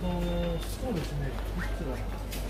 と、そうですね。いくつだろう